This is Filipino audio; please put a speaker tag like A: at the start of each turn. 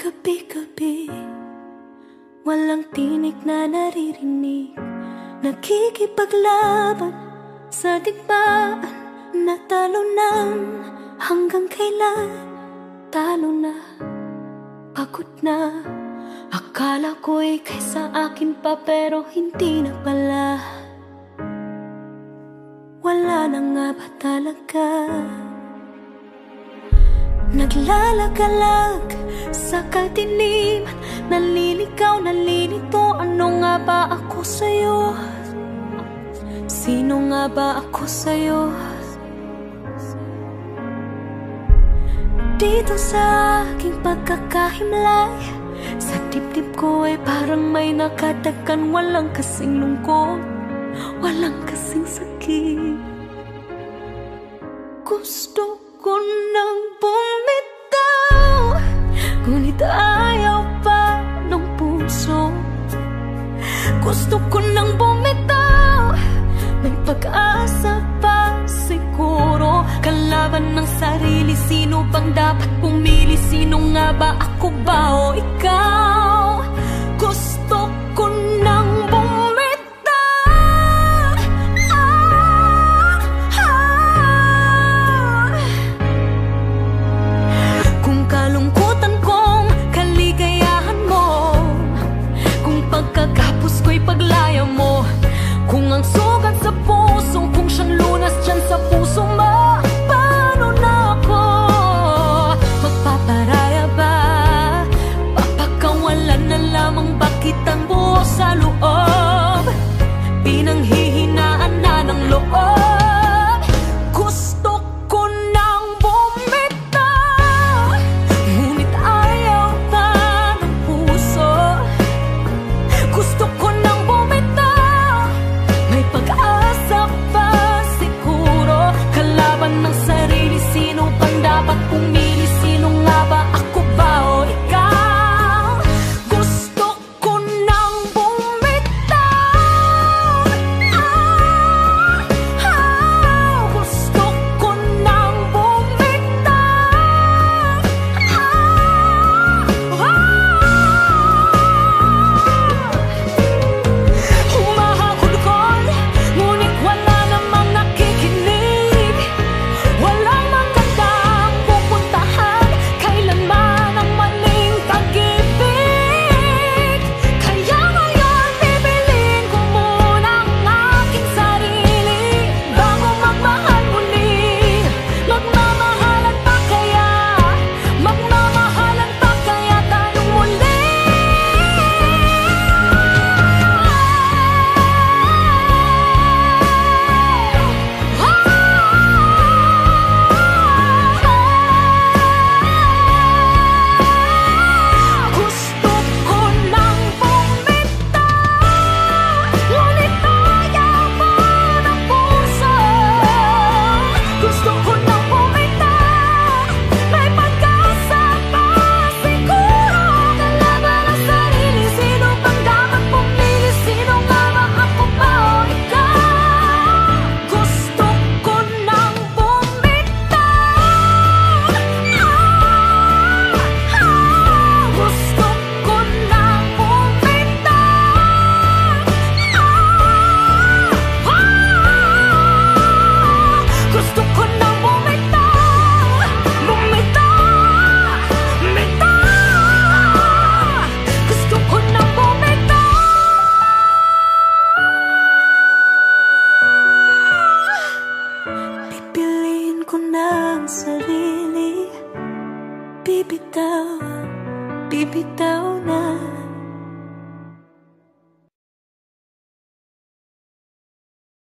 A: Gabi-gabi Walang tinig na naririnig. Nakikipaglaban sa digmaan. Natalunan hanggang kailan? Talo na, pagod na. Akala ko'y kaysa akin pa pero hindi na pala. Wala na nga ba talaga? Naglalagalag sa kadiliman Naliligaw, nalilito Ano nga ba ako sa'yo? Sino nga ba ako sa'yo? Dito sa aking pagkakahimlay Sa dibdib ko ay parang may nakatakan Walang kasing lungkot Walang kasing sakit Gusto ko nang bumitaw Gusto ko nang bumitaw May pag-asa pa siguro Kalaban ng sarili Sino bang dapat pumili? Sino nga ba? Ako selalu oh. Bibitaw, bibitaw na